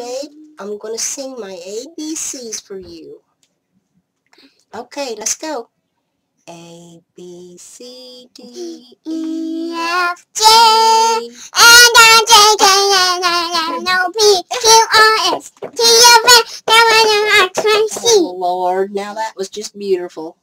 Today, I'm going to sing my ABCs for you. Okay, let's go. A, B, C, D, E, F, G, and I, J, K, L, M, N, O, P, Q, R, S, T, U, V, W, X, Y, Z. Oh, Lord, now that was just beautiful.